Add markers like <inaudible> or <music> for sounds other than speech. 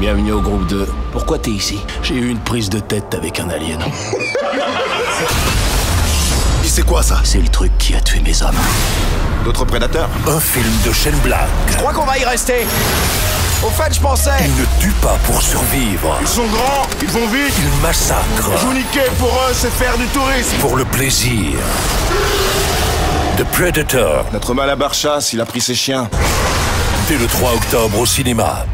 Bienvenue au groupe 2. Pourquoi t'es ici? J'ai eu une prise de tête avec un alien. <laughs> C'est quoi ça? C'est le truc qui a tué mes hommes. D'autres prédateurs? Un film de Shane Black. Je crois qu'on va y rester. Au fait, je pensais. Ils ne tuent pas pour survivre. Ils sont grands, ils vont vite. Ils massacrent. Tout niquer pour eux, c'est faire du tourisme. Pour le plaisir. The Predator. Notre malabar chasse, il a pris ses chiens. Dès le 3 octobre au cinéma.